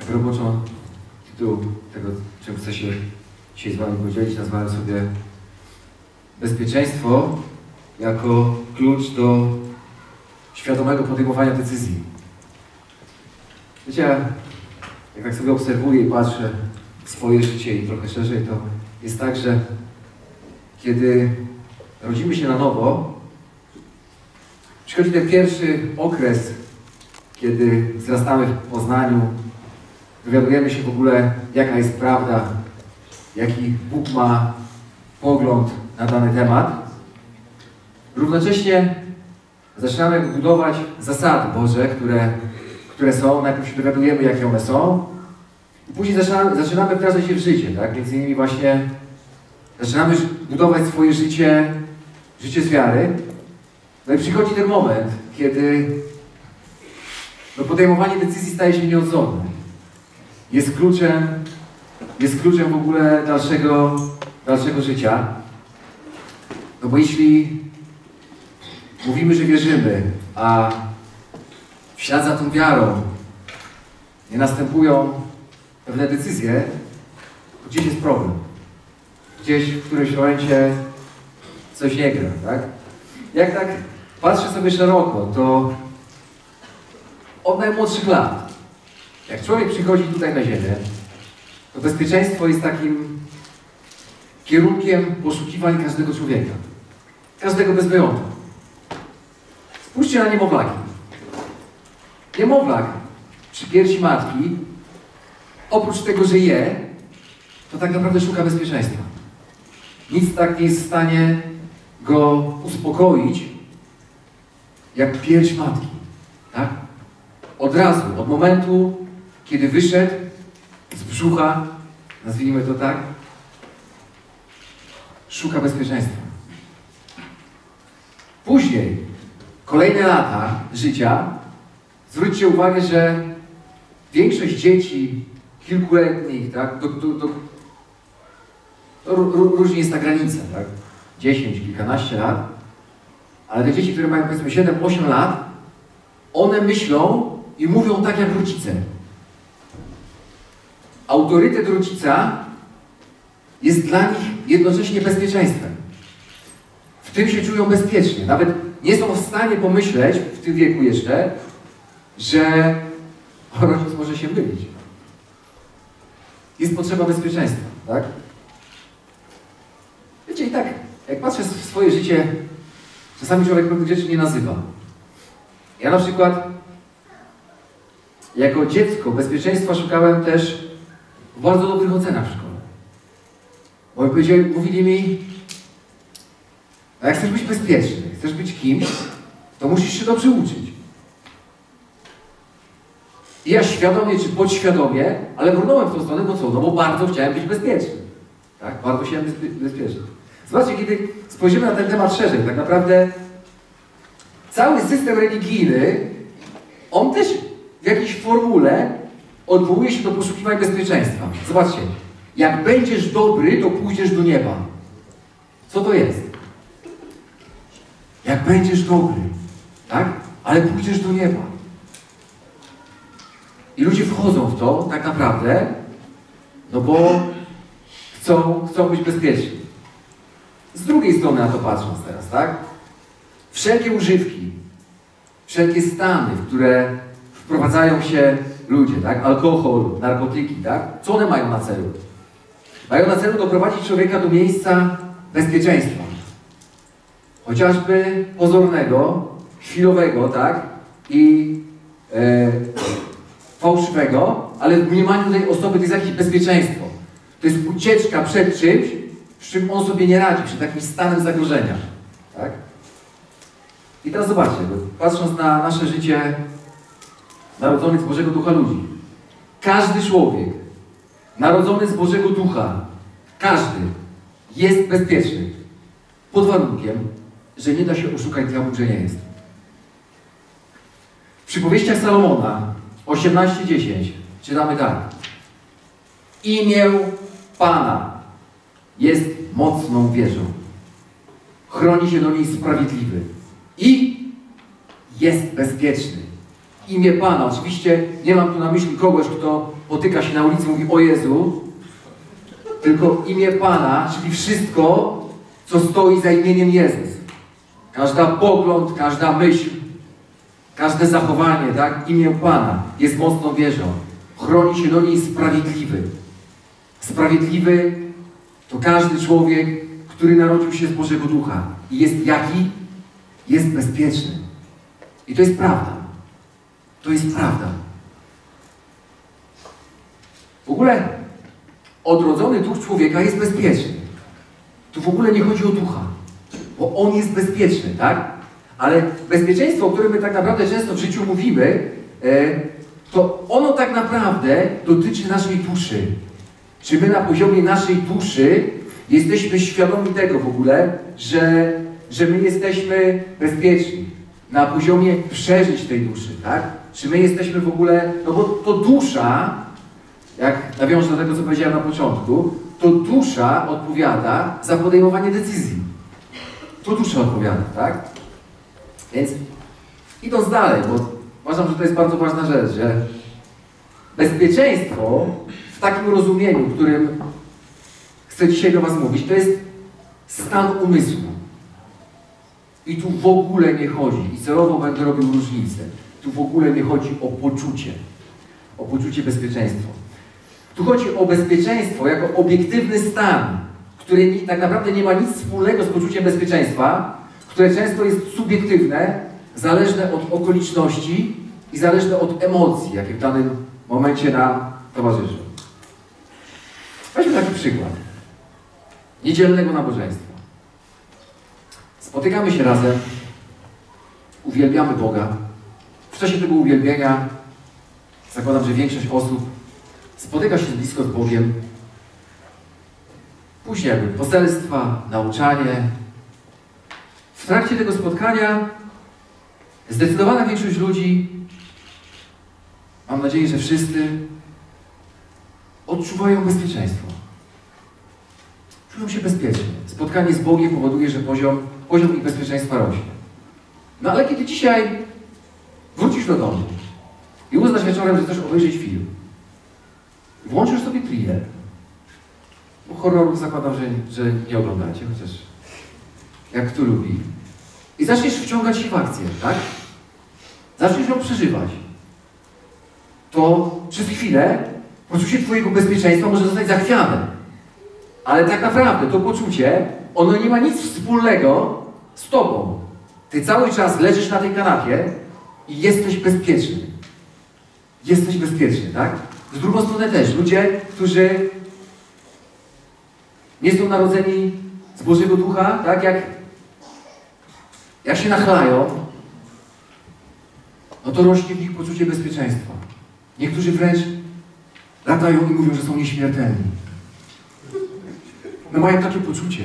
Tak roboczo tytuł tego, czym chcę się dzisiaj z Wami podzielić, nazwałem sobie Bezpieczeństwo jako klucz do świadomego podejmowania decyzji. Wiecie, jak tak sobie obserwuję i patrzę swoje życie i trochę szerzej, to jest tak, że kiedy rodzimy się na nowo, przychodzi ten pierwszy okres, kiedy wzrastamy w poznaniu, dowiadujemy się w ogóle, jaka jest prawda, jaki Bóg ma pogląd na dany temat. Równocześnie zaczynamy budować zasady Boże, które, które są. Najpierw się dowiadujemy, jakie one są, i później zaczynamy, zaczynamy wdrażać je w życie, tak? Między innymi właśnie zaczynamy budować swoje życie, życie z wiary. No i przychodzi ten moment, kiedy no podejmowanie decyzji staje się nieodzowne. Jest kluczem, jest kluczem w ogóle dalszego, dalszego życia. No bo jeśli mówimy, że wierzymy, a w ślad za tą wiarą nie następują pewne decyzje, to gdzieś jest problem. Gdzieś w którymś momencie coś nie gra, tak? Jak tak patrzę sobie szeroko, to od najmłodszych lat, jak człowiek przychodzi tutaj na ziemię, to bezpieczeństwo jest takim kierunkiem poszukiwań każdego człowieka. Każdego bez wyjątku. Spójrzcie na niemowlaki. Niemowlak przy piersi matki, oprócz tego, że je, to tak naprawdę szuka bezpieczeństwa. Nic tak nie jest w stanie go uspokoić, jak pierś matki. Tak? Od razu, od momentu, kiedy wyszedł z brzucha, nazwijmy to tak, szuka bezpieczeństwa. Później, kolejne lata życia, zwróćcie uwagę, że większość dzieci kilkuletnich, tak, do, do, do, to różnie jest ta granica, tak, 10, kilkanaście lat, ale te dzieci, które mają powiedzmy 7-8 lat, one myślą i mówią tak jak rodzice. Autorytet rodzica jest dla nich jednocześnie bezpieczeństwem. W tym się czują bezpiecznie. Nawet nie są w stanie pomyśleć w tym wieku jeszcze, że rodzic może się mylić. Jest potrzeba bezpieczeństwa, tak? Wiecie, i tak, jak patrzę w swoje życie, czasami człowiek pewnych rzeczy nie nazywa. Ja na przykład jako dziecko bezpieczeństwa szukałem też bardzo dobrych ocenach w szkole. Bo mówili mi, a jak chcesz być bezpieczny, chcesz być kimś, to musisz się dobrze uczyć. I ja świadomie czy podświadomie, ale brnąłem w tą stronę, bo co? No bo bardzo chciałem być bezpieczny. Tak? Bardzo chciałem być bezpieczny. Zobaczcie, kiedy spojrzymy na ten temat szerzej, tak naprawdę cały system religijny, on też w jakiejś formule odwołuje się do poszukiwań bezpieczeństwa. Zobaczcie, jak będziesz dobry, to pójdziesz do nieba. Co to jest? Jak będziesz dobry, tak? Ale pójdziesz do nieba. I ludzie wchodzą w to tak naprawdę, no bo chcą, chcą być bezpieczni. Z drugiej strony na to patrząc teraz, tak? Wszelkie używki, wszelkie stany, w które wprowadzają się ludzie, tak? Alkohol, narkotyki, tak? Co one mają na celu? Mają na celu doprowadzić człowieka do miejsca bezpieczeństwa. Chociażby pozornego, chwilowego, tak? I e, fałszywego, ale w mniemaniu tej osoby to jest jakieś bezpieczeństwo. To jest ucieczka przed czymś, z czym on sobie nie radzi, przed takim stanem zagrożenia. Tak? I teraz zobaczcie, patrząc na nasze życie narodzonych z Bożego Ducha ludzi. Każdy człowiek narodzony z Bożego Ducha, każdy jest bezpieczny. Pod warunkiem, że nie da się oszukać diabłu, że nie jest. W przypowieściach Salomona 18:10 czytamy tak. Imię Pana jest mocną wieżą. Chroni się do niej sprawiedliwy i jest bezpieczny imię Pana. Oczywiście nie mam tu na myśli kogoś, kto potyka się na ulicy i mówi o Jezu, tylko imię Pana, czyli wszystko, co stoi za imieniem Jezus. Każda pogląd, każda myśl, każde zachowanie, tak? Imię Pana jest mocną wieżą. Chroni się do niej sprawiedliwy. Sprawiedliwy to każdy człowiek, który narodził się z Bożego Ducha. I jest jaki? Jest bezpieczny. I to jest prawda. To jest prawda. W ogóle odrodzony duch człowieka jest bezpieczny. Tu w ogóle nie chodzi o ducha, bo on jest bezpieczny, tak? Ale bezpieczeństwo, o którym my tak naprawdę często w życiu mówimy, e, to ono tak naprawdę dotyczy naszej duszy. Czy my na poziomie naszej duszy jesteśmy świadomi tego w ogóle, że, że my jesteśmy bezpieczni na poziomie przeżyć tej duszy, tak? Czy my jesteśmy w ogóle, no bo to dusza, jak nawiążę do tego, co powiedziałem na początku, to dusza odpowiada za podejmowanie decyzji. To dusza odpowiada, tak? Więc idąc dalej, bo uważam, że to jest bardzo ważna rzecz, że bezpieczeństwo w takim rozumieniu, którym chcę dzisiaj do Was mówić, to jest stan umysłu. I tu w ogóle nie chodzi, i celowo będę robił różnicę, tu w ogóle nie chodzi o poczucie, o poczucie bezpieczeństwa. Tu chodzi o bezpieczeństwo jako obiektywny stan, który tak naprawdę nie ma nic wspólnego z poczuciem bezpieczeństwa, które często jest subiektywne, zależne od okoliczności i zależne od emocji, jakie w danym momencie nam towarzyszą. Weźmy taki przykład. Niedzielnego nabożeństwa. Spotykamy się razem, uwielbiamy Boga. W czasie tego uwielbienia zakładam, że większość osób spotyka się blisko z Bogiem. Później jakby poselstwa, nauczanie. W trakcie tego spotkania zdecydowana większość ludzi, mam nadzieję, że wszyscy, odczuwają bezpieczeństwo. Czują się bezpiecznie. Spotkanie z Bogiem powoduje, że poziom, poziom ich bezpieczeństwa rośnie. No ale kiedy dzisiaj wrócisz do domu i uznasz wieczorem, że chcesz obejrzeć film, włączysz sobie thriller, bo horrorów zakładam, że, że nie oglądacie, chociaż jak kto lubi, i zaczniesz wciągać się w akcję, tak? Zaczniesz ją przeżywać. To przez chwilę poczucie Twojego bezpieczeństwa może zostać zachwiane. Ale tak naprawdę to poczucie, ono nie ma nic wspólnego z Tobą. Ty cały czas leżysz na tej kanapie i jesteś bezpieczny. Jesteś bezpieczny, tak? Z drugą stronę też ludzie, którzy nie są narodzeni z Bożego Ducha, tak? Jak, jak się nachlają, no to rośnie w nich poczucie bezpieczeństwa. Niektórzy wręcz latają i mówią, że są nieśmiertelni. No mają takie poczucie.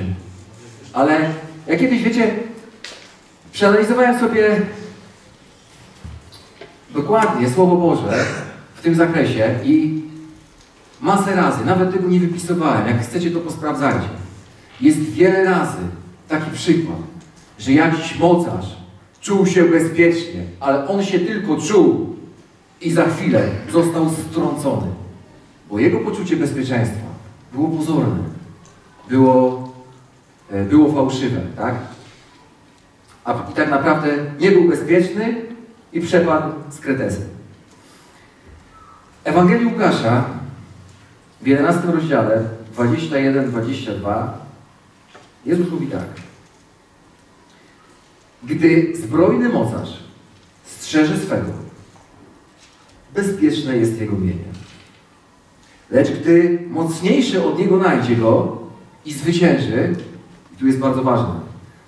Ale jak kiedyś, wiecie, przeanalizowałem sobie dokładnie Słowo Boże w tym zakresie i masę razy, nawet tego nie wypisywałem, jak chcecie to posprawdzajcie. Jest wiele razy taki przykład, że jakiś mocarz czuł się bezpiecznie, ale on się tylko czuł i za chwilę został strącony, bo jego poczucie bezpieczeństwa było pozorne, było, było fałszywe, tak? A i tak naprawdę nie był bezpieczny i przepadł z kretesem. Ewangelii Łukasza w 11 rozdziale 21-22 Jezus mówi tak. Gdy zbrojny mocarz strzeże swego, bezpieczne jest jego mienie. Lecz gdy mocniejszy od niego najdzie go i zwycięży, i tu jest bardzo ważne,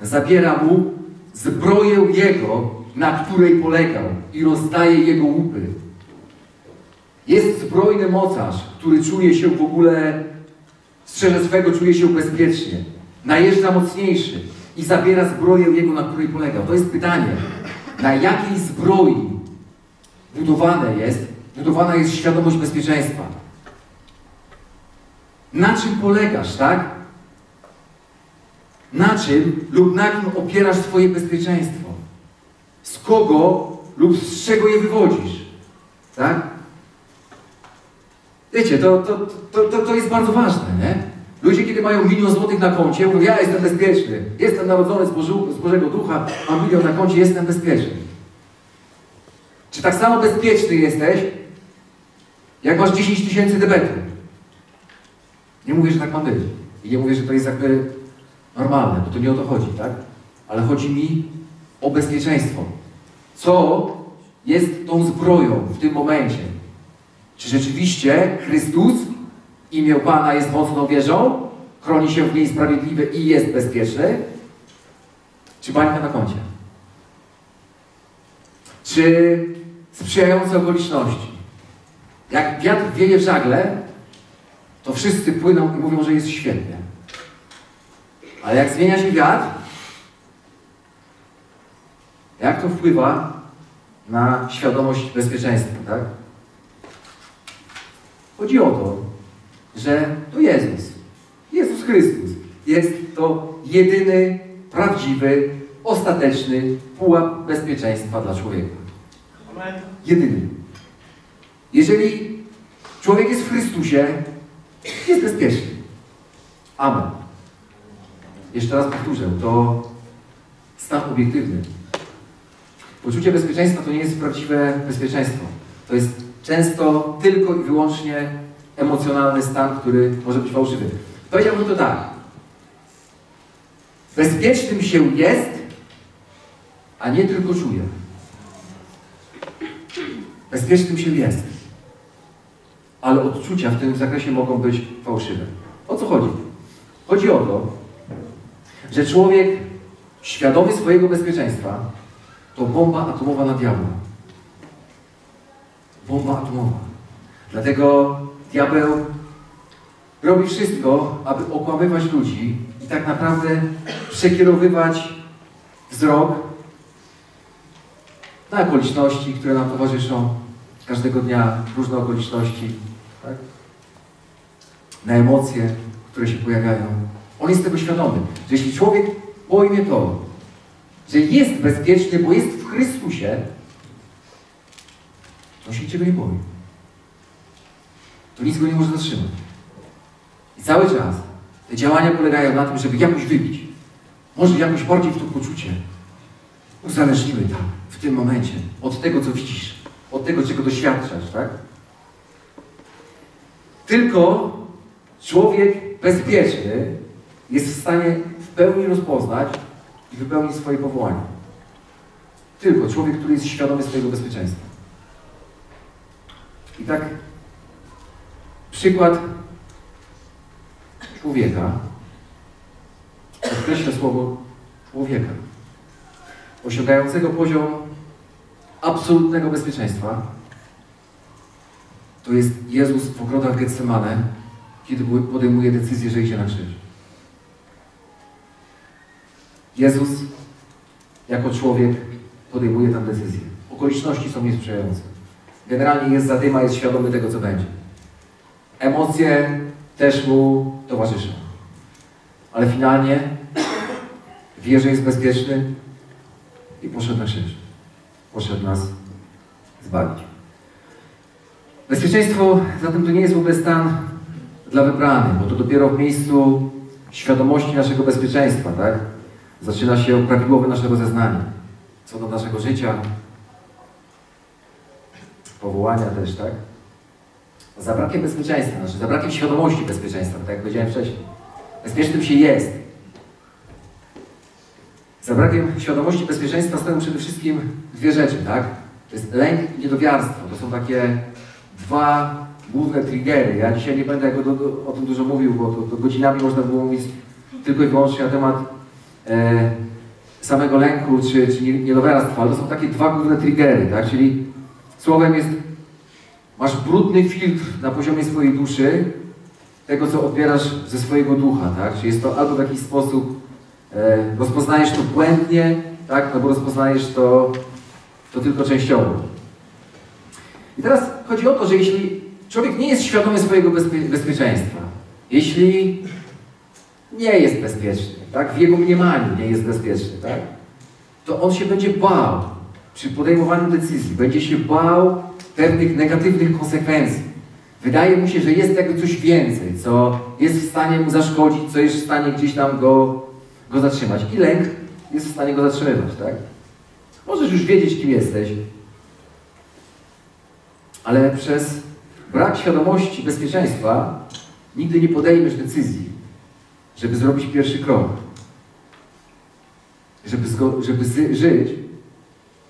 zabiera mu zbroję jego, na której polegał i rozdaje jego łupy. Jest zbrojny mocarz, który czuje się w ogóle, strzeże swego, czuje się bezpiecznie. Najeżdża mocniejszy i zabiera zbroję jego, na której polegał. To jest pytanie, na jakiej zbroi budowane jest, budowana jest świadomość bezpieczeństwa. Na czym polegasz, tak? Na czym lub na kim opierasz Twoje bezpieczeństwo? Z kogo lub z czego je wywodzisz. Tak? Wiecie, to, to, to, to, jest bardzo ważne, nie? Ludzie, kiedy mają milion złotych na koncie, mówią, ja jestem bezpieczny, jestem narodzony z, Bożu, z Bożego Ducha, mam milion na koncie, jestem bezpieczny. Czy tak samo bezpieczny jesteś, jak masz 10 tysięcy debetu? Nie mówię, że tak ma być. I nie mówię, że to jest jakby normalne, bo to nie o to chodzi, tak? Ale chodzi mi o bezpieczeństwo. Co jest tą zbroją w tym momencie? Czy rzeczywiście Chrystus, imię Pana jest mocną wieżą, chroni się w niej sprawiedliwy i jest bezpieczny? Czy bańka na koncie? Czy sprzyjające okoliczności? Jak wiatr wieje w żagle, to wszyscy płyną i mówią, że jest świetnie. Ale jak zmienia się wiatr, jak to wpływa na świadomość bezpieczeństwa, tak? Chodzi o to, że to Jezus, Jezus Chrystus jest to jedyny, prawdziwy, ostateczny pułap bezpieczeństwa dla człowieka. Jedyny. Jeżeli człowiek jest w Chrystusie, jest bezpieczny. Amen. Jeszcze raz powtórzę, to stan obiektywny. Poczucie bezpieczeństwa to nie jest prawdziwe bezpieczeństwo. To jest często tylko i wyłącznie emocjonalny stan, który może być fałszywy. Powiedziałbym to tak. Bezpiecznym się jest, a nie tylko czuje. Bezpiecznym się jest. Ale odczucia w tym zakresie mogą być fałszywe. O co chodzi? Chodzi o to, że człowiek świadomy swojego bezpieczeństwa to bomba atomowa na diabła. Bomba atomowa. Dlatego diabeł robi wszystko, aby okłamywać ludzi i tak naprawdę przekierowywać wzrok na okoliczności, które nam towarzyszą każdego dnia, różne okoliczności, tak? na emocje, które się pojawiają. On jest tego świadomy, że jeśli człowiek pojmie to, że jest bezpieczny, bo jest w Chrystusie, to się niczego nie boi. To nic go nie może zatrzymać. I cały czas te działania polegają na tym, żeby jakoś wybić. Może jakoś bardziej w to poczucie. Uzależnimy tam, w tym momencie, od tego, co widzisz, od tego, czego doświadczasz, tak? Tylko człowiek bezpieczny jest w stanie w pełni rozpoznać i wypełnić swoje powołanie. Tylko człowiek, który jest świadomy swojego bezpieczeństwa. I tak przykład człowieka, podkreślę słowo człowieka, osiągającego poziom absolutnego bezpieczeństwa, to jest Jezus w ogrodach Getsemane, kiedy podejmuje decyzję, że idzie na krzyż. Jezus jako człowiek podejmuje tę decyzję. Okoliczności są niesprzyjające. Generalnie jest zadyma, jest świadomy tego, co będzie. Emocje też mu towarzyszą. Ale finalnie wie, że jest bezpieczny i poszedł na krzyż. Poszedł nas zbawić. Bezpieczeństwo zatem to nie jest w ogóle stan dla wybranych, bo to dopiero w miejscu świadomości naszego bezpieczeństwa, tak? Zaczyna się prawidłowe nasze rozeznanie co do naszego życia, powołania też, tak? Za brakiem bezpieczeństwa, znaczy za brakiem świadomości bezpieczeństwa, tak jak powiedziałem wcześniej. Bezpiecznym się jest. Za brakiem świadomości bezpieczeństwa stoją przede wszystkim dwie rzeczy, tak? To jest lęk i niedowiarstwo. To są takie dwa główne triggery. Ja dzisiaj nie będę do, do, o tym dużo mówił, bo to, to, godzinami można było mówić tylko i wyłącznie na temat e, samego lęku czy, czy niedowiarstwa, ale to są takie dwa główne triggery, tak? Czyli słowem jest, masz brudny filtr na poziomie swojej duszy, tego co odbierasz ze swojego ducha, tak? Czyli jest to albo w jakiś sposób e, rozpoznajesz to błędnie, tak? No bo rozpoznajesz to, to tylko częściowo. I teraz chodzi o to, że jeśli człowiek nie jest świadomy swojego bezpie bezpieczeństwa, jeśli nie jest bezpieczny, tak? W jego mniemaniu nie jest bezpieczny, tak? To on się będzie bał przy podejmowaniu decyzji będzie się bał pewnych negatywnych konsekwencji. Wydaje mu się, że jest jakby coś więcej, co jest w stanie mu zaszkodzić, co jest w stanie gdzieś tam go, go zatrzymać. I lęk jest w stanie go zatrzymywać, tak? Możesz już wiedzieć, kim jesteś, ale przez brak świadomości bezpieczeństwa nigdy nie podejmiesz decyzji, żeby zrobić pierwszy krok. Żeby, żeby żyć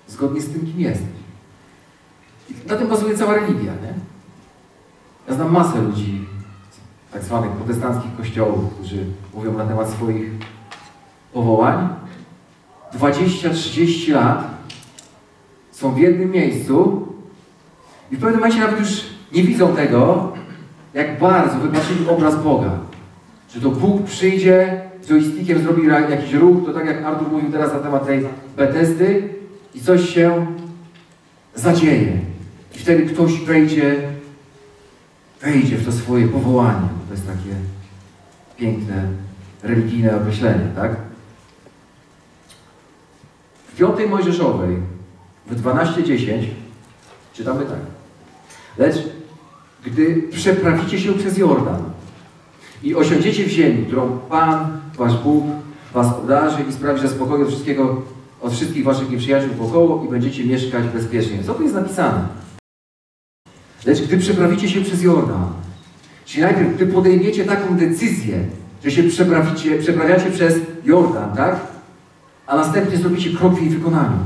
zgodnie z tym, kim jesteś. I na tym bazuje cała religia, nie? Ja znam masę ludzi, tak zwanych protestanckich kościołów, którzy mówią na temat swoich powołań. 20-30 lat są w jednym miejscu i w pewnym momencie nawet już nie widzą tego, jak bardzo wypatrzyli obraz Boga. Że to Bóg przyjdzie, joystickiem zrobi jakiś ruch, to tak jak Artur mówił teraz na temat tej Betesdy i coś się zadzieje. I wtedy ktoś wejdzie, wejdzie w to swoje powołanie. To jest takie piękne, religijne określenie, tak? W piątej Mojżeszowej, w 12.10 czytamy tak. Lecz gdy przeprawicie się przez Jordan i osiądziecie w ziemi, którą Pan, Wasz Bóg, Was obdarzy i sprawi, że spokoju od wszystkiego, od wszystkich Waszych nieprzyjaciół wokoło i będziecie mieszkać bezpiecznie. Co tu jest napisane? Lecz gdy przeprawicie się przez Jordan, czyli najpierw, gdy podejmiecie taką decyzję, że się przeprawicie, przeprawiacie przez Jordan, tak? A następnie zrobicie krok w jej wykonaniu.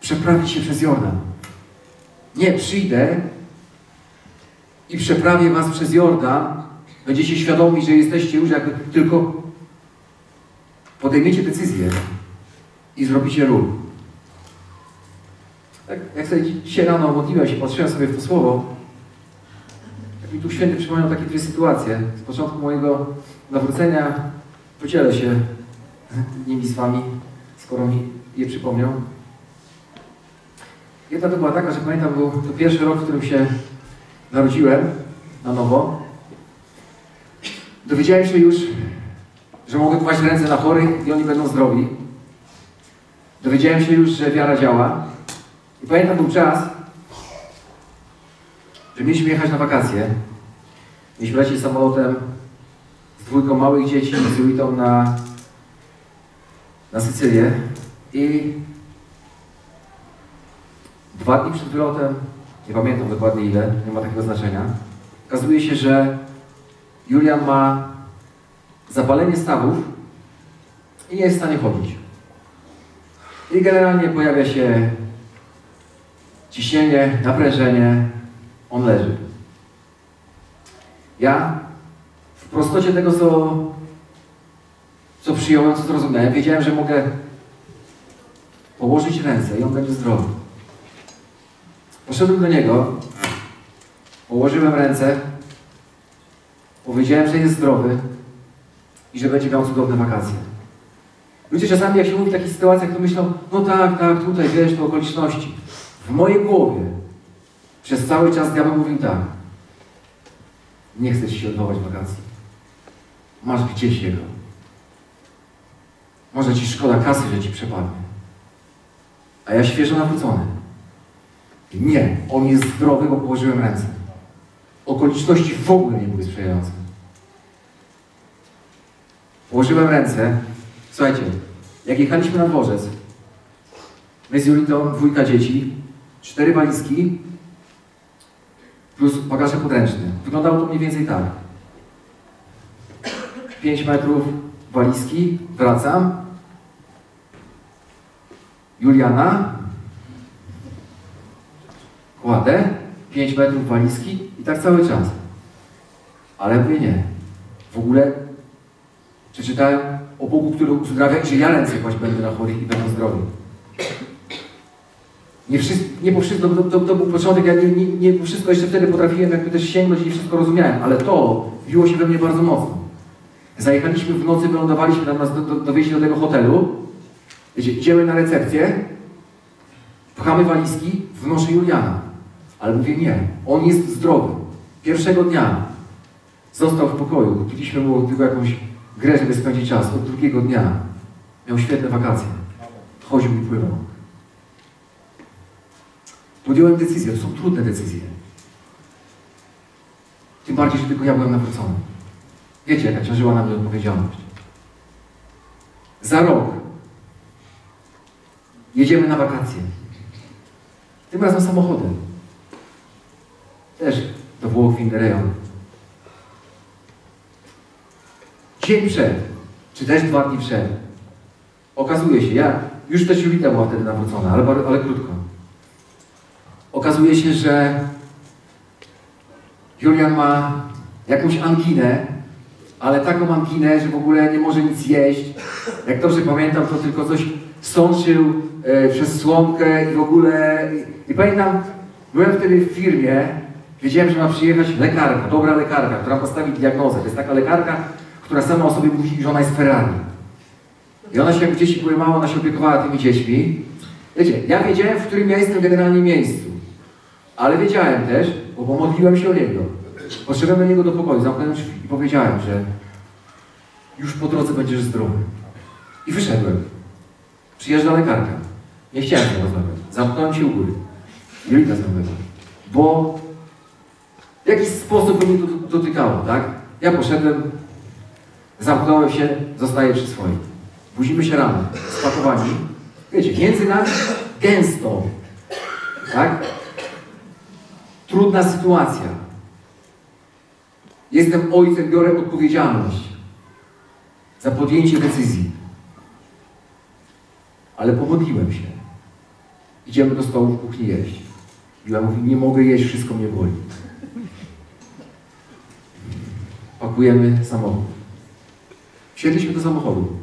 Przeprawić się przez Jordan. Nie, przyjdę i przeprawię was przez Jordan. Będziecie świadomi, że jesteście już jakby tylko podejmiecie decyzję i zrobicie ruch. Tak, jak sobie dzisiaj rano modliłem się, patrzyłem sobie w to słowo, tak mi tu święty przypomniał takie dwie sytuacje. Z początku mojego nawrócenia podzielę się nimi z wami, skoro mi je przypomniał. Jedna to była taka, że pamiętam, był to pierwszy rok, w którym się narodziłem na nowo. Dowiedziałem się już, że mogę kłaść ręce na chorych i oni będą zdrowi. Dowiedziałem się już, że wiara działa. I pamiętam był czas, że mieliśmy jechać na wakacje. Mieliśmy lecieć samolotem z dwójką małych dzieci, z Julitą na, na Sycylię. I Dwa dni przed wylotem, nie pamiętam dokładnie ile, nie ma takiego znaczenia, okazuje się, że Julian ma zapalenie stawów i nie jest w stanie chodzić. I generalnie pojawia się ciśnienie, naprężenie, on leży. Ja w prostocie tego, co, co przyjąłem, co zrozumiałem, wiedziałem, że mogę położyć ręce i on będzie zdrowy. Poszedłem do niego, położyłem ręce, powiedziałem, że jest zdrowy i że będzie miał cudowne wakacje. Ludzie czasami, jak się mówi w takich sytuacjach, to myślą, no tak, tak, tutaj, wiesz, to okoliczności. W mojej głowie przez cały czas diabeł mówił tak. Nie chcesz się odwołać wakacji. Masz gdzieś jego. Może ci szkoda kasy, że ci przepadnie. A ja świeżo nawrócony. Nie, on jest zdrowy, bo położyłem ręce. Okoliczności w ogóle nie były sprzyjające. Położyłem ręce. Słuchajcie, jak jechaliśmy na dworzec, my z Julitą, dwójka dzieci, cztery walizki plus bagaże podręczny. Wyglądało to mniej więcej tak. 5 metrów walizki, wracam. Juliana, kładę, 5 metrów walizki i tak cały czas. Ale mówię nie. W ogóle przeczytałem o Bogu, który uzdrawia że ja ręce kłaść będę na chorych i będą zdrowi. Nie, wszystko, nie po wszystko, to, to, to, był początek, ja nie, nie, nie po wszystko jeszcze wtedy potrafiłem jakby też sięgnąć i wszystko rozumiałem, ale to wbiło się we mnie bardzo mocno. Zajechaliśmy w nocy, wylądowaliśmy tam nas do, do, dowieźli do tego hotelu. Idziemy na recepcję, pchamy walizki, wnoszę Juliana. Ale mówię nie, on jest zdrowy. Pierwszego dnia został w pokoju, kupiliśmy mu tylko jakąś grę, żeby spędzić czas. Od drugiego dnia miał świetne wakacje. chodził i pływał. Podjąłem decyzję, to są trudne decyzje. Tym bardziej, że tylko ja byłem nawrócony. Wiecie, jaka ciążyła na mnie odpowiedzialność. Za rok jedziemy na wakacje. Tym razem samochodem. Też do Włoch w inny rejon. Dzień przed, czy też dwa dni przed, okazuje się, ja, już też Julita była wtedy nawrócona, ale, ale krótko. Okazuje się, że Julian ma jakąś anginę, ale taką anginę, że w ogóle nie może nic jeść. Jak dobrze pamiętam, to tylko coś sączył e, przez słomkę i w ogóle... I, I pamiętam, byłem wtedy w firmie, wiedziałem, że ma przyjechać lekarka, dobra lekarka, która postawi diagnozę. To jest taka lekarka, która sama o sobie mówi, że ona jest Ferrari. I ona się, jak dzieci były małe, ona się opiekowała tymi dziećmi. Wiecie, ja wiedziałem, w którym ja jestem generalnie miejscu. Ale wiedziałem też, bo pomodliłem się o niego. Poszedłem do niego do pokoju, zamknąłem drzwi i powiedziałem, że już po drodze będziesz zdrowy. I wyszedłem. Przyjeżdża lekarka. Nie chciałem z nią rozmawiać. Zamknąłem się u góry. Julita zamknęła. Bo w jakiś sposób mnie dotykało, tak? Ja poszedłem, zamknąłem się, zostaję przy swoim. Budzimy się rano, spakowani. Wiecie, między nami gęsto. Tak? Trudna sytuacja. Jestem ojcem, biorę odpowiedzialność za podjęcie decyzji. Ale pomodliłem się. Idziemy do stołu w kuchni jeść. Jula mówi, nie mogę jeść, wszystko mnie boli. Pakujemy samochód. Wsiedliśmy do samochodu.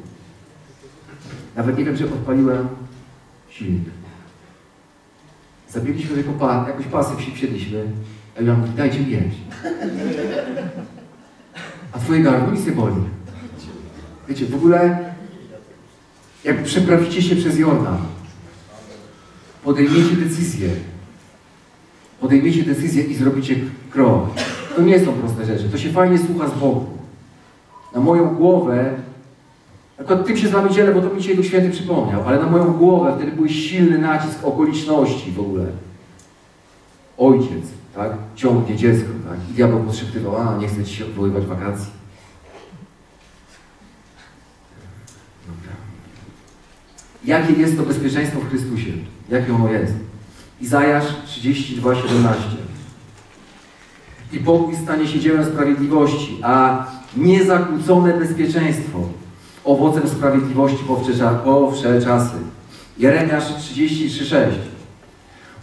Nawet nie wiem, czy odpaliłem silnik. Zabiliśmy jako pa, jakoś pasy, wsiedliśmy. A ja mówi, dajcie mi. A twoje gardło nic nie boli. Wiecie, w ogóle jak przeprawicie się przez Jordan, podejmiecie decyzję, podejmiecie decyzję i zrobicie krok. To nie są proste rzeczy. To się fajnie słucha z boku. Na moją głowę, akurat tym się z wami dzielę, bo to mi dzisiaj Duch Święty przypomniał, ale na moją głowę wtedy był silny nacisk okoliczności w ogóle. Ojciec, tak? Ciągnie dziecko, tak? I diabeł podszeptywał, a nie chce ci się odwoływać wakacji. Jakie jest to bezpieczeństwo w Chrystusie? Jakie ono jest? Izajasz 32, 17. I pokój stanie się dziełem sprawiedliwości, a niezakłócone bezpieczeństwo owocem sprawiedliwości po wsze czasy. Jeremiasz 33,6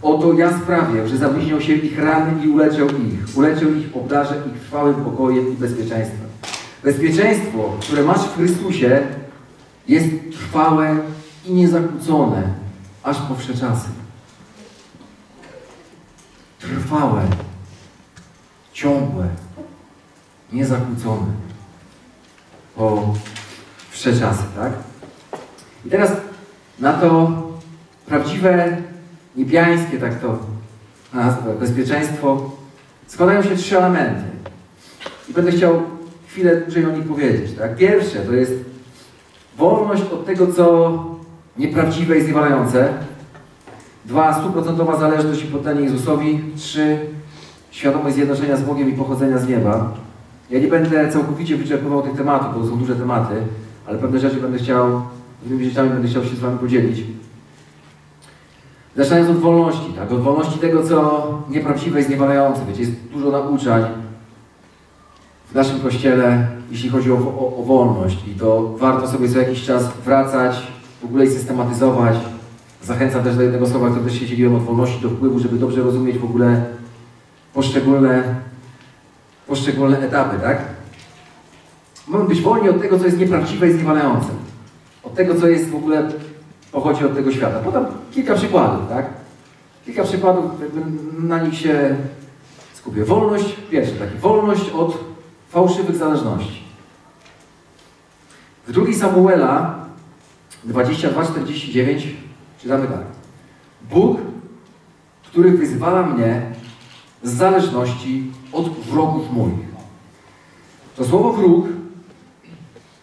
Oto ja sprawię, że zabliźnią się ich rany i uleczę ich. Uleczę ich, obdarzę ich trwałym pokojem i bezpieczeństwem. Bezpieczeństwo, które masz w Chrystusie, jest trwałe i niezakłócone, aż po wsze czasy. Trwałe, ciągłe, niezakłócone po wsze czasy, tak? I teraz na to prawdziwe niebiańskie, tak to nazwę, bezpieczeństwo, składają się trzy elementy. I będę chciał chwilę dłużej o nich powiedzieć. Tak? Pierwsze to jest wolność od tego, co nieprawdziwe i zniewalające. Dwa, stuprocentowa zależność i poddanie Jezusowi. Trzy, świadomość zjednoczenia z Bogiem i pochodzenia z nieba. Ja nie będę całkowicie wyczerpywał tych tematów, bo są duże tematy, ale pewne rzeczy będę chciał, pewnymi rzeczami będę chciał się z Wami podzielić. Zaczynając od wolności, tak? Od wolności tego, co nieprawdziwe i zniewalające. Wiecie, jest dużo nauczań w naszym Kościele, jeśli chodzi o, o, o wolność i to warto sobie co jakiś czas wracać, w ogóle i systematyzować. Zachęcam też do jednego słowa, które też się dzieliłem od wolności do wpływu, żeby dobrze rozumieć w ogóle poszczególne, poszczególne etapy, tak? Mamy być wolni od tego, co jest nieprawdziwe i zniewalające. Od tego, co jest w ogóle pochodzi od tego świata. Podam kilka przykładów, tak? Kilka przykładów, na nich się skupię. Wolność, pierwszy taki, wolność od fałszywych zależności. W 2 Samuela 22-49 czytamy tak. Bóg, który wyzwala mnie z zależności od wrogów moich. To słowo wróg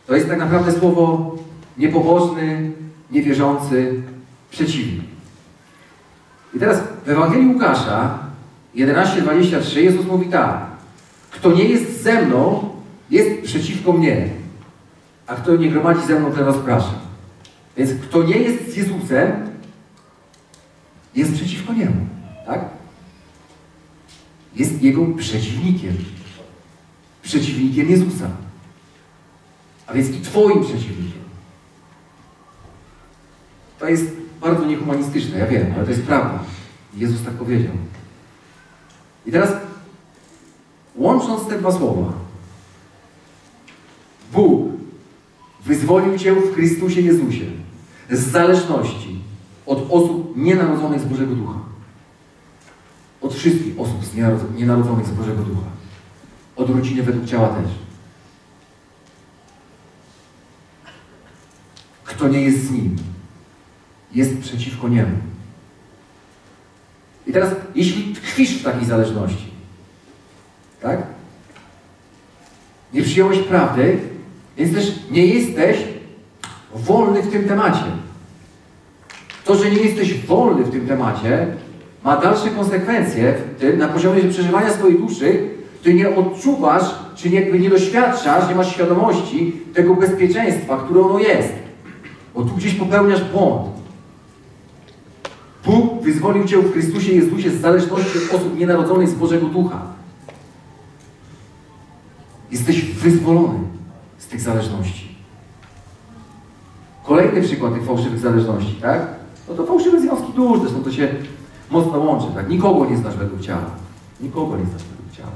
to jest tak naprawdę słowo niepobożny, niewierzący przeciwnik. I teraz w Ewangelii Łukasza 11:23 Jezus mówi tak: Kto nie jest ze mną, jest przeciwko mnie, a kto nie gromadzi ze mną, ten rozprasza. Więc kto nie jest z Jezusem, jest przeciwko niemu. Tak? Jest jego przeciwnikiem. Przeciwnikiem Jezusa. A więc i Twoim przeciwnikiem. To jest bardzo niehumanistyczne, ja wiem, ale to jest prawda. Jezus tak powiedział. I teraz, łącząc te dwa słowa, Bóg wyzwolił Cię w Chrystusie Jezusie z zależności od osób nienarodzonych z Bożego Ducha. Od wszystkich osób nienarodzonych z Bożego Ducha. Od rodziny według ciała też. Kto nie jest z Nim, jest przeciwko Niemu. I teraz, jeśli tkwisz w takiej zależności, tak? Nie przyjąłeś prawdy, więc też nie jesteś wolny w tym temacie. To, że nie jesteś wolny w tym temacie, ma dalsze konsekwencje w tym, na poziomie przeżywania swojej duszy, ty nie odczuwasz, czy nie, nie doświadczasz, nie masz świadomości tego bezpieczeństwa, które ono jest. Bo tu gdzieś popełniasz błąd. Bóg wyzwolił Cię w Chrystusie Jezusie z zależności od osób nienarodzonych z Bożego Ducha. Jesteś wyzwolony z tych zależności. Kolejny przykład tych fałszywych zależności, tak? No to fałszywe związki dusz, zresztą to się mocno łączy, tak? Nikogo nie znasz według ciała. Nikogo nie znasz według ciała.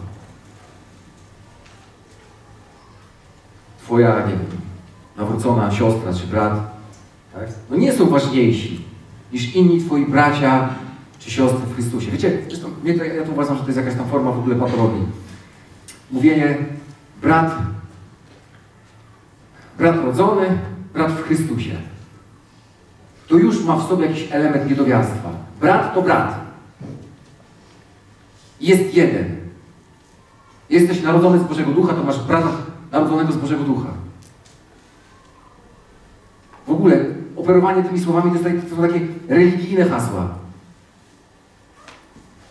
Twoja, nie wiem, nawrócona siostra czy brat, tak? No nie są ważniejsi niż inni Twoi bracia czy siostry w Chrystusie. Wiecie, zresztą to, ja to uważam, że to jest jakaś tam forma w ogóle patologii. Mówienie brat, brat rodzony, brat w Chrystusie. To już ma w sobie jakiś element niedowiarstwa. Brat to brat. Jest jeden. Jesteś narodzony z Bożego Ducha, to masz brata narodzonego z Bożego Ducha. W ogóle operowanie tymi słowami to, to są takie religijne hasła.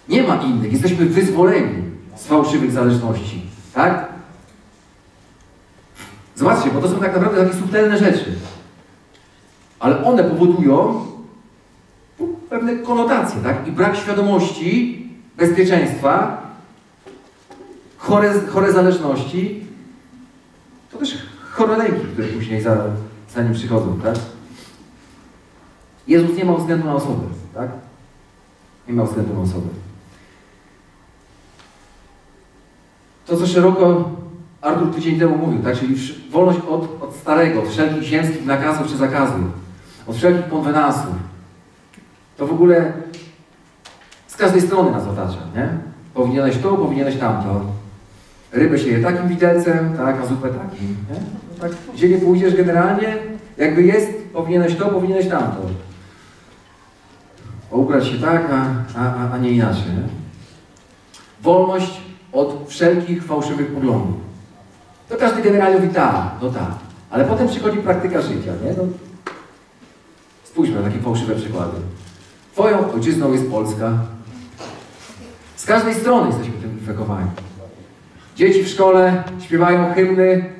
Nie ma innych. Jesteśmy wyzwoleni z fałszywych zależności. Tak? Zobaczcie, bo to są tak naprawdę takie subtelne rzeczy. Ale one powodują pewne konotacje, tak? I brak świadomości bezpieczeństwa, chore, chore zależności, to też chore lęki, które później za, za nim przychodzą, tak? Jezus nie ma względu na osobę, tak? Nie ma względu na osobę. To, co szeroko Artur tydzień temu mówił, tak? Czyli wolność od, od starego, wszelkich ziemskich nakazów czy zakazów, od wszelkich konwenansów. To w ogóle z każdej strony nas otacza, nie? Powinieneś to, powinieneś tamto. Rybę się je takim widelcem, tak, a zupę takim. Nie? Tak, gdzie nie pójdziesz generalnie, jakby jest, powinieneś to, powinieneś tamto. Ubrać się tak, a, a, a nie inaczej. Nie? Wolność od wszelkich fałszywych poglądów. To każdy generalnie mówi tak, no tak. Ale potem przychodzi praktyka życia, nie? No, spójrzmy na takie fałszywe przykłady. Twoją ojczyzną jest Polska. Z każdej strony jesteśmy tym infekowani. Dzieci w szkole śpiewają hymny,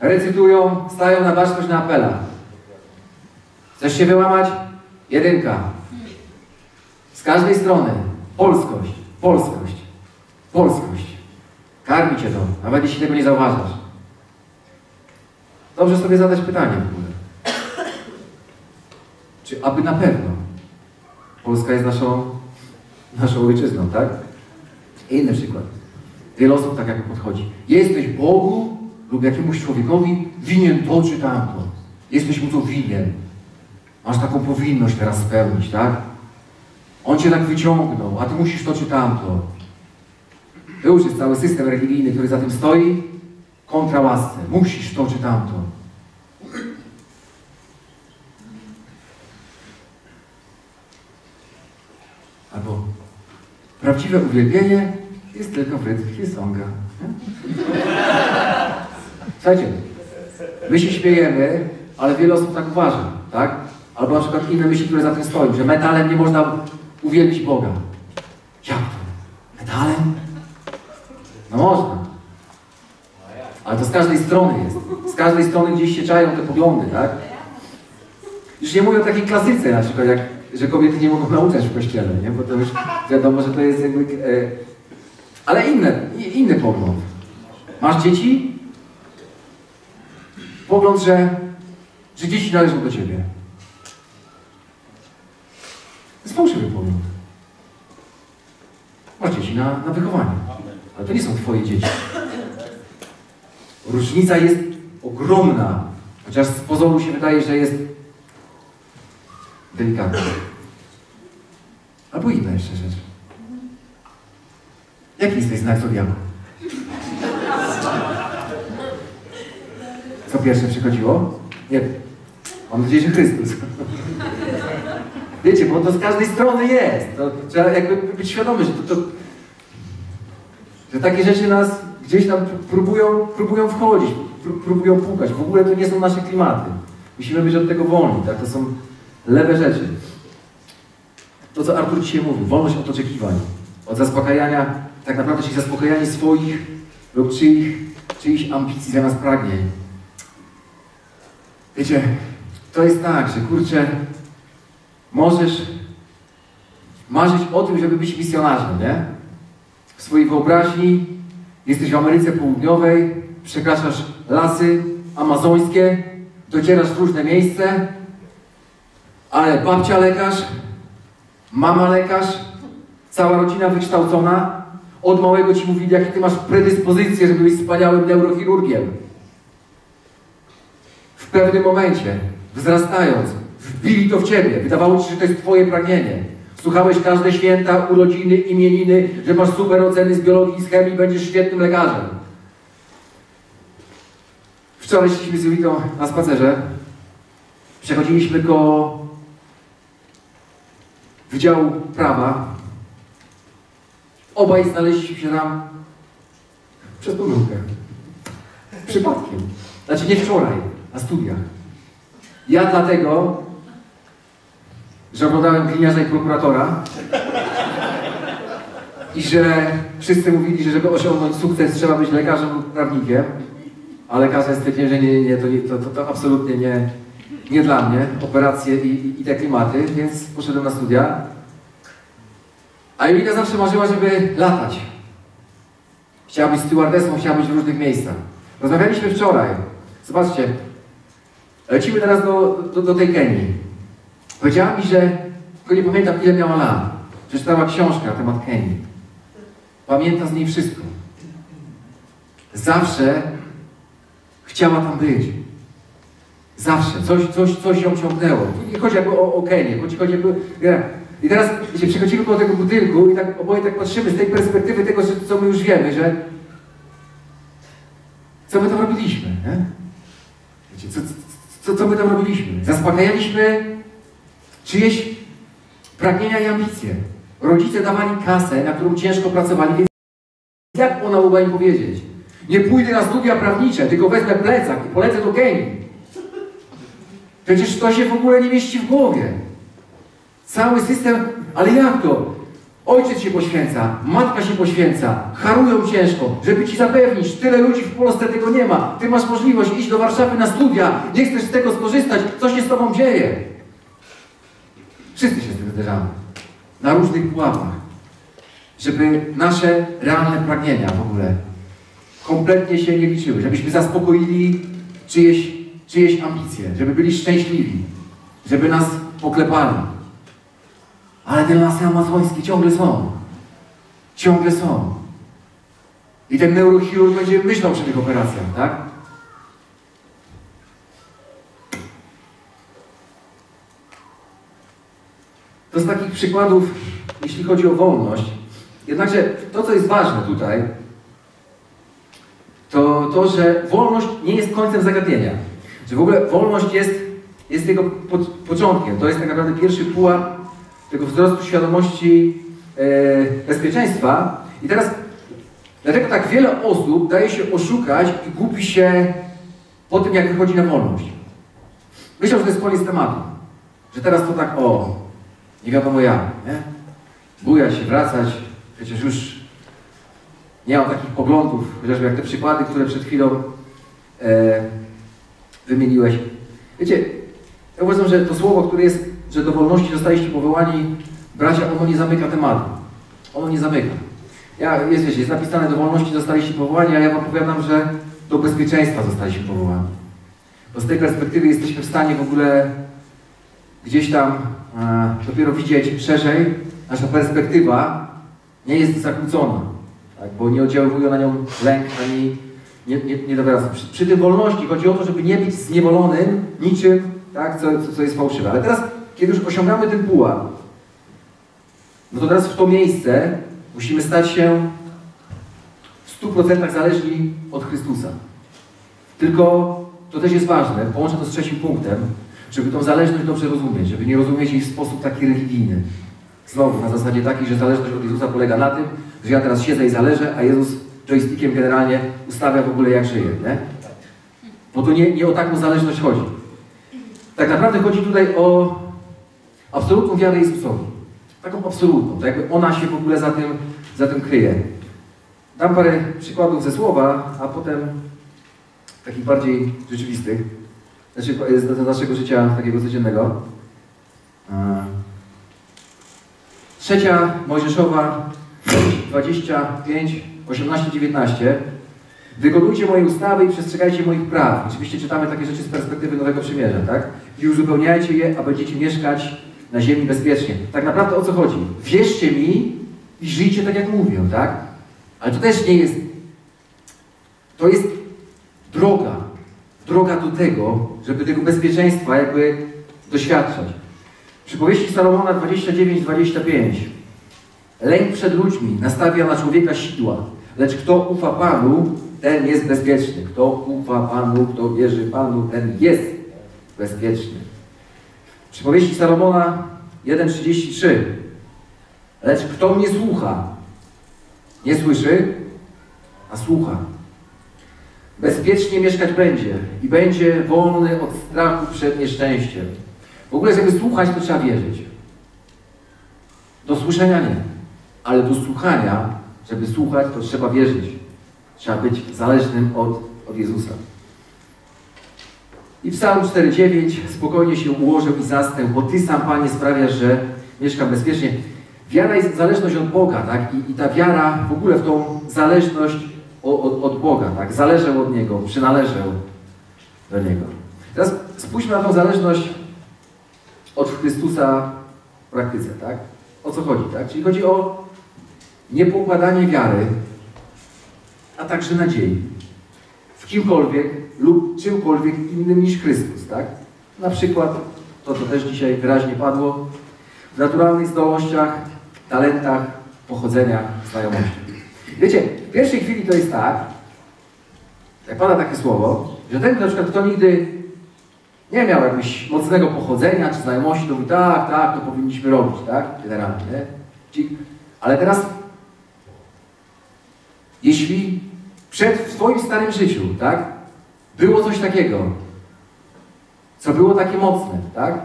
recytują, stają na baczność na apelach. Chcesz się wyłamać? Jedynka. Z każdej strony. Polskość, polskość, polskość. Karmi cię to, nawet jeśli tego nie zauważasz. Dobrze sobie zadać pytanie. Czy aby na pewno Polska jest naszą, naszą ojczyzną, tak? Inny przykład. Wiele osób tak jak podchodzi. Jesteś Bogu lub jakiemuś człowiekowi winien to czy tamto. Jesteś mu to winien. Masz taką powinność teraz spełnić, tak? On cię tak wyciągnął, a ty musisz to czy tamto. To już jest cały system religijny, który za tym stoi, kontra łasce. Musisz to czy tamto. Albo prawdziwe uwielbienie jest tylko w rytm Hillsonga. Słuchajcie, my się śmiejemy, ale wiele osób tak uważa, tak? Albo na przykład inne myśli, które za tym stoją, że metalem nie można uwielbić Boga. Jak to? Metalem? No można. Ale to z każdej strony jest. Z każdej strony gdzieś się czają te poglądy, tak? Już nie mówię o takiej klasyce na przykład, jak, że kobiety nie mogą nauczać w kościele, nie? Bo to już wiadomo, że to jest jakby... E, ale inne, inny pogląd. Masz dzieci? Pogląd, że, że dzieci należą do ciebie. To jest fałszywy pogląd. Masz dzieci na, na wychowanie. Ale to nie są twoje dzieci. Różnica jest ogromna. Chociaż z pozoru się wydaje, że jest delikatna. Albo inna jeszcze rzecz. Jaki jest ten znak zodiaku? Co pierwsze przychodziło? Nie. Mam nadzieję, że Chrystus. Wiecie, bo to z każdej strony jest. To trzeba jakby być świadomy, że to, to że takie rzeczy nas gdzieś tam próbują, próbują wchodzić, próbują pukać. W ogóle to nie są nasze klimaty. Musimy być od tego wolni, tak? To są lewe rzeczy. To, co Artur dzisiaj mówił, wolność od oczekiwań, od zaspokajania, tak naprawdę, czyli zaspokajanie swoich lub czyich, czyichś ambicji zamiast pragnień. Wiecie, to jest tak, że kurczę, możesz marzyć o tym, żeby być misjonarzem, nie? W swojej wyobraźni jesteś w Ameryce Południowej, przekraczasz lasy amazońskie, docierasz w różne miejsce, ale babcia lekarz, mama lekarz, cała rodzina wykształcona, od małego ci mówili, jakie ty masz predyspozycje, żeby być wspaniałym neurochirurgiem. W pewnym momencie, wzrastając, wbili to w ciebie. Wydawało ci się, że to jest twoje pragnienie. Słuchałeś każde święta, urodziny, imieniny, że masz super oceny z biologii i z chemii, będziesz świetnym lekarzem. Wczoraj szliśmy z Julitą na spacerze. Przechodziliśmy koło Wydziału Prawa. Obaj znaleźliśmy się tam przez pomyłkę. Przypadkiem. Znaczy nie wczoraj, na studiach. Ja dlatego, że oglądałem gliniarza i prokuratora i że wszyscy mówili, że żeby osiągnąć sukces trzeba być lekarzem prawnikiem, a lekarze stwierdzili, że nie, nie, to, to, to, to absolutnie nie, nie dla mnie, operacje i, i, te klimaty, więc poszedłem na studia. A Julika zawsze marzyła, żeby latać. Chciała być stewardessą, chciała być w różnych miejscach. Rozmawialiśmy wczoraj. Zobaczcie, lecimy teraz do, do, do tej Kenii. Powiedziała mi, że, tylko nie pamiętam ile miała lat, przeczytała książkę na temat Kenii. Pamięta z niej wszystko. Zawsze chciała tam być. Zawsze. Coś, coś, coś ją ciągnęło. Nie chodzi jakby o, o Kenię, chodzi, chodzi jakby... I teraz, wiecie, przechodzimy po tego budynku i tak oboje tak patrzymy z tej perspektywy tego, co my już wiemy, że co my tam robiliśmy, nie? Wiecie, co, co, co my tam robiliśmy? Zaspokajaliśmy czyjeś pragnienia i ambicje. Rodzice dawali kasę, na którą ciężko pracowali, więc jak ona mogła im powiedzieć? Nie pójdę na studia prawnicze, tylko wezmę plecak i polecę do Kenii. Przecież to się w ogóle nie mieści w głowie. Cały system, ale jak to? Ojciec się poświęca, matka się poświęca, harują ciężko, żeby ci zapewnić, tyle ludzi w Polsce tego nie ma. Ty masz możliwość iść do Warszawy na studia, nie chcesz z tego skorzystać, co się z tobą dzieje? Wszyscy się z tym zderzamy. Na różnych pułapach. Żeby nasze realne pragnienia w ogóle kompletnie się nie liczyły. Żebyśmy zaspokoili czyjeś, czyjeś ambicje. Żeby byli szczęśliwi. Żeby nas poklepali. Ale te lasy amazońskie ciągle są. Ciągle są. I ten neurochirurg będzie myślał przy tych operacjach, tak? To z takich przykładów, jeśli chodzi o wolność. Jednakże to, co jest ważne tutaj, to to, że wolność nie jest końcem zagadnienia. Że w ogóle wolność jest, jest jego po, początkiem. To jest tak naprawdę pierwszy pułap tego wzrostu świadomości e, bezpieczeństwa. I teraz, dlaczego tak wiele osób daje się oszukać i gubi się po tym, jak wychodzi na wolność? Myślę, że to jest koniec tematu. że teraz to tak o, nie wiadomo jak, nie? Bujać się, wracać, przecież już nie mam takich poglądów, chociażby jak te przykłady, które przed chwilą e, wymieniłeś. Wiecie, ja uważam, że to słowo, które jest, że do wolności zostaliście powołani, bracia, ono nie zamyka tematu. Ono nie zamyka. Ja, jest, wiecie, jest napisane, do wolności zostaliście powołani, a ja wam powiadam, że do bezpieczeństwa zostaliśmy powołani. Bo z tej perspektywy jesteśmy w stanie w ogóle gdzieś tam e, dopiero widzieć szerzej. Nasza perspektywa nie jest zakłócona, tak? bo nie oddziaływuje na nią lęk ani nie, nie, nie Przy, przy tym wolności chodzi o to, żeby nie być zniewolonym niczym, tak, co, co jest fałszywe. Ale teraz, kiedy już osiągamy ten pułap, no to teraz w to miejsce musimy stać się w 100% zależni od Chrystusa. Tylko to też jest ważne, połączę to z trzecim punktem, żeby tą zależność dobrze rozumieć, żeby nie rozumieć jej w sposób taki religijny. Znowu, na zasadzie takiej, że zależność od Jezusa polega na tym, że ja teraz siedzę i zależę, a Jezus joystickiem generalnie ustawia w ogóle jak żyje, nie? Bo to nie, nie o taką zależność chodzi. Tak naprawdę chodzi tutaj o absolutną wiarę Jezusowi. Taką absolutną, to jakby ona się w ogóle za tym, za tym kryje. Dam parę przykładów ze słowa, a potem takich bardziej rzeczywistych, znaczy z naszego życia takiego codziennego. Trzecia Mojżeszowa 25, 18, 19. Wykonujcie moje ustawy i przestrzegajcie moich praw. Oczywiście czytamy takie rzeczy z perspektywy Nowego Przymierza, tak? I uzupełniajcie je, a będziecie mieszkać na ziemi bezpiecznie. Tak naprawdę o co chodzi? Wierzcie mi i żyjcie tak, jak mówię, tak? Ale to też nie jest... To jest droga. Droga do tego, żeby tego bezpieczeństwa jakby doświadczać. Przypowieści Salomona 29-25. Lęk przed ludźmi nastawia na człowieka sidła, lecz kto ufa Panu, ten jest bezpieczny. Kto ufa Panu, kto wierzy Panu, ten jest bezpieczny. Przypowieści Salomona 1,33. Lecz kto mnie słucha, nie słyszy, a słucha. Bezpiecznie mieszkać będzie i będzie wolny od strachu przed nieszczęściem. W ogóle, żeby słuchać, to trzeba wierzyć. Do słyszenia nie, ale do słuchania, żeby słuchać, to trzeba wierzyć. Trzeba być zależnym od, od Jezusa. I Psalm 4,9 spokojnie się ułożył i zastęp, bo Ty sam, Panie, sprawiasz, że mieszkam bezpiecznie. Wiara jest zależność od Boga, tak? I, i ta wiara w ogóle w tą zależność od, od, od Boga, tak? Zależę od Niego, przynależę do Niego. Teraz spójrzmy na tą zależność od Chrystusa w praktyce, tak? O co chodzi, tak? Czyli chodzi o niepokładanie wiary, a także nadziei w kimkolwiek lub czymkolwiek innym niż Chrystus, tak? Na przykład, to co też dzisiaj wyraźnie padło, w naturalnych zdolnościach, talentach, pochodzenia, znajomości. Wiecie, w pierwszej chwili to jest tak, jak pada takie słowo, że ten, na przykład, kto nigdy nie miał jakiegoś mocnego pochodzenia czy znajomości, to mówi, tak, tak, to powinniśmy robić, tak? Generalnie, nie? Ale teraz, jeśli przed w Twoim starym życiu, tak, było coś takiego, co było takie mocne, tak?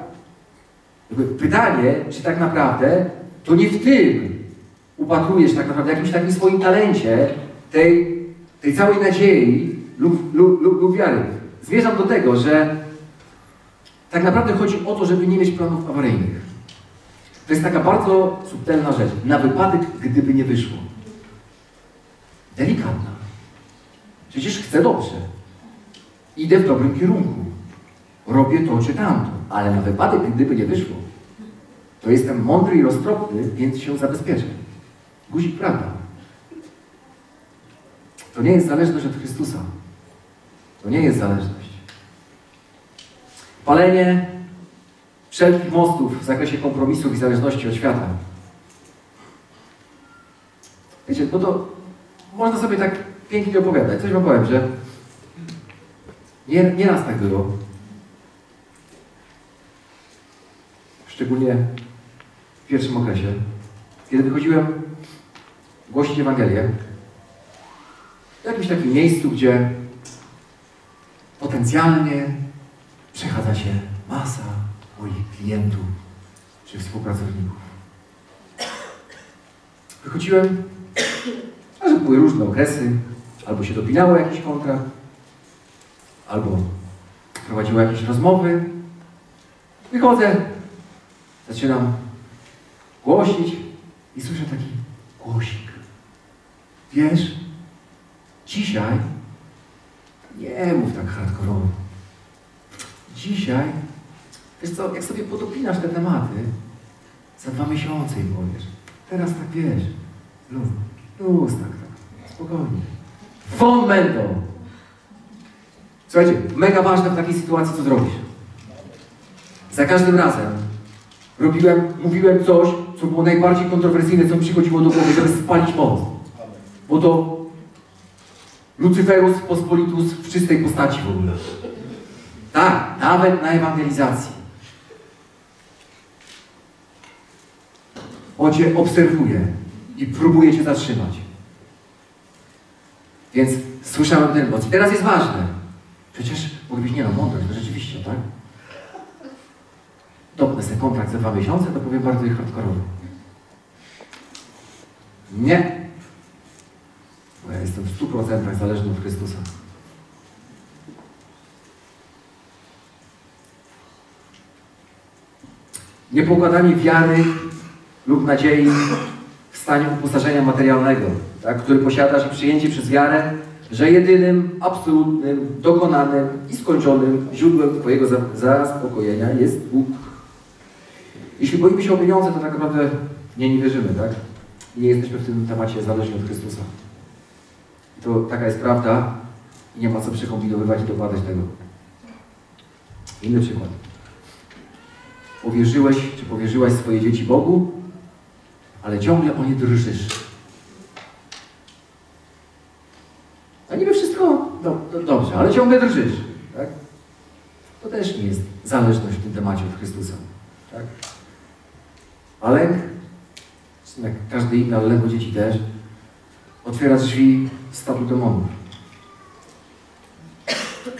Pytanie, czy tak naprawdę to nie w tym upatrujesz tak naprawdę jakimś takim swoim talencie tej, tej całej nadziei lub, lub, lub, lub wiary. Zmierzam do tego, że tak naprawdę chodzi o to, żeby nie mieć planów awaryjnych. To jest taka bardzo subtelna rzecz. Na wypadek, gdyby nie wyszło. Delikatna. Przecież chcę dobrze. Idę w dobrym kierunku. Robię to czy tamto. Ale na wypadek, gdyby nie wyszło, to jestem mądry i roztropny, więc się zabezpieczę. Guzik prawda. To nie jest zależność od Chrystusa. To nie jest zależność. Palenie wszelkich mostów w zakresie kompromisów i zależności od świata. Wiecie, bo to można sobie tak pięknie opowiadać. Coś wam powiem, że nie, nie raz tak było. Szczególnie w pierwszym okresie, kiedy wychodziłem głosić Ewangelię w jakimś takim miejscu, gdzie potencjalnie przechadza się masa moich klientów czy współpracowników. Wychodziłem, że były różne okresy, albo się dopinało jakiś kontrakt, albo prowadziło jakieś rozmowy. Wychodzę, zaczynam głosić i słyszę taki głosik. Wiesz, dzisiaj nie mów tak hardkorowo. Dzisiaj, wiesz co, jak sobie podopinasz te tematy, za dwa miesiące im powiesz. Teraz tak wiesz, luz, luz, tak, tak, spokojnie. Von Mendo! Słuchajcie, mega ważne w takiej sytuacji, co zrobisz. Za każdym razem robiłem, mówiłem coś, co było najbardziej kontrowersyjne, co mi przychodziło do głowy, żeby spalić moc. Bo to Lucyferus Pospolitus w czystej postaci w ogóle. Tak, nawet na ewangelizacji. On cię obserwuje i próbuje cię zatrzymać. Więc słyszałem ten głos. I teraz jest ważne. Przecież moglibyś, nie no, mądrość, no rzeczywiście, tak? Dopnę sobie kontrakt za dwa miesiące, to powiem bardzo hardkorowo. Nie. Bo ja jestem w 100% zależny od Chrystusa. Niepokładanie wiary lub nadziei w stanie uposażenia materialnego, tak, który posiadasz i przyjęcie przez wiarę, że jedynym, absolutnym, dokonanym i skończonym źródłem Twojego zaspokojenia jest Bóg. Jeśli boimy się o pieniądze, to tak naprawdę nie, nie wierzymy, tak? Nie jesteśmy w tym temacie zależni od Chrystusa. I to taka jest prawda i nie ma co przekombinowywać i dokładać tego. Inny przykład. Powierzyłeś, czy powierzyłaś swoje dzieci Bogu, ale ciągle o nie drżysz. A niby wszystko do, do, dobrze, ale ciągle drżysz. Tak? To też nie jest zależność w tym temacie od Chrystusa. Tak? A lęk, jak każdy inny, ale lęk dzieci też, otwiera drzwi stadu demonów.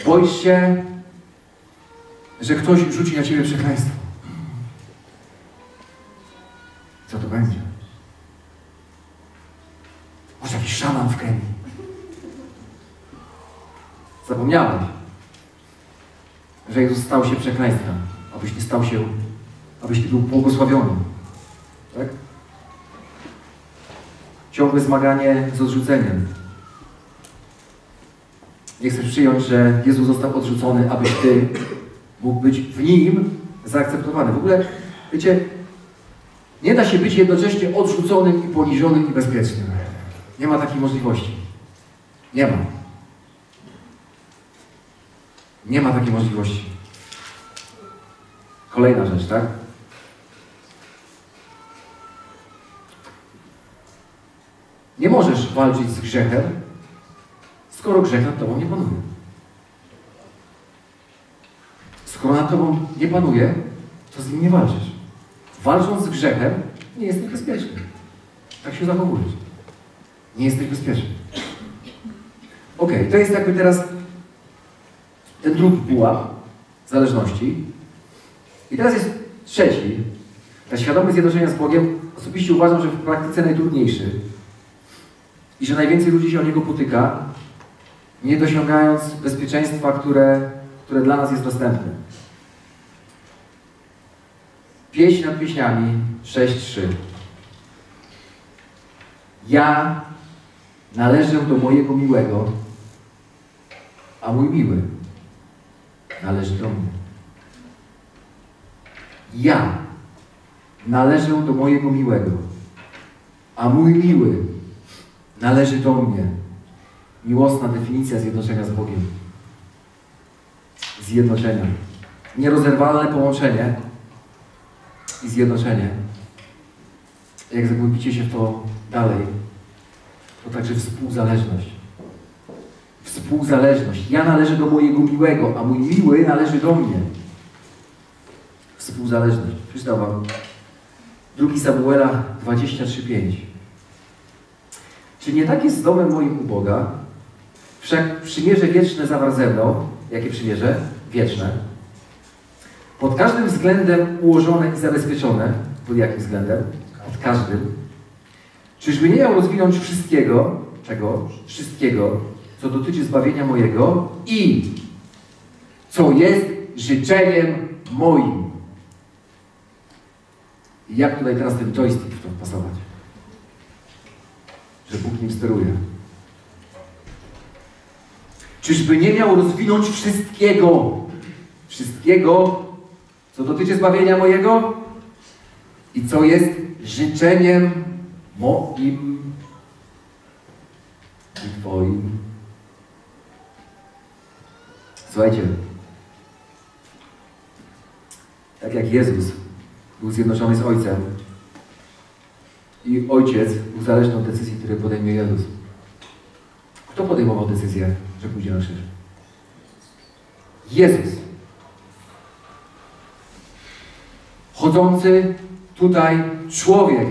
Boisz się, że ktoś rzuci na ciebie przekleństwo. Co to będzie? Szaman w Kenii. Zapomniałeś, że Jezus stał się przekleństwem, abyś nie stał się, abyś nie był błogosławiony. Tak? Ciągłe zmaganie z odrzuceniem. Nie chcesz przyjąć, że Jezus został odrzucony, abyś Ty mógł być w Nim zaakceptowany. W ogóle, wiecie, nie da się być jednocześnie odrzuconym i poniżonym i bezpiecznym. Nie ma takiej możliwości. Nie ma. Nie ma takiej możliwości. Kolejna rzecz, tak? Nie możesz walczyć z grzechem, skoro grzech nad Tobą nie panuje. Skoro nad Tobą nie panuje, to z nim nie walczysz. Walcząc z grzechem, nie jesteś bezpieczny. Tak się zachowujesz. Nie jesteś bezpieczny. Ok, to jest jakby teraz ten drugi pułap zależności. I teraz jest trzeci. Ta świadomość zjednoczenia z Bogiem osobiście uważam, że w praktyce najtrudniejszy. I że najwięcej ludzi się o niego potyka, nie dosiągając bezpieczeństwa, które, które dla nas jest dostępne. Pieśń nad pieśniami 6.3. Ja należę do mojego miłego, a mój miły należy do mnie. Ja należę do mojego miłego, a mój miły należy do mnie. Miłosna definicja zjednoczenia z Bogiem. Zjednoczenia. Nierozerwalne połączenie i zjednoczenie. Jak zagłębicie się w to dalej, to także współzależność. Współzależność. Ja należę do mojego miłego, a mój miły należy do mnie. Współzależność. Przeczytam Wam 2 Samuela 23,5. Czy nie tak jest z domem moim u Boga? Wszak przymierze wieczne zawarł ze mną. Jakie przymierze? Wieczne. Pod każdym względem ułożone i zabezpieczone. Pod jakim względem? Pod każdym. Czyżby nie miał rozwinąć wszystkiego, czego? Wszystkiego, co dotyczy zbawienia mojego i co jest życzeniem moim. I jak tutaj teraz ten joystick w to wpasować? Że Bóg nim steruje. Czyżby nie miał rozwinąć wszystkiego, wszystkiego, co dotyczy zbawienia mojego i co jest życzeniem moim i Twoim. Słuchajcie, tak jak Jezus był zjednoczony z Ojcem i Ojciec uzależnił od decyzji, które podejmie Jezus. Kto podejmował decyzję, że pójdzie na krzyż? Jezus. Chodzący tutaj człowiek,